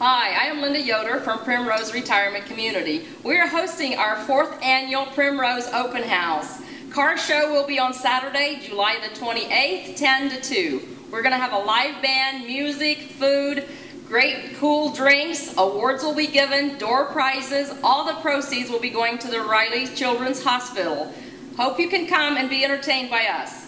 Hi, I am Linda Yoder from Primrose Retirement Community. We are hosting our fourth annual Primrose Open House. Car show will be on Saturday, July the 28th, 10 to 2. We're going to have a live band, music, food, great cool drinks, awards will be given, door prizes. All the proceeds will be going to the Riley Children's Hospital. Hope you can come and be entertained by us.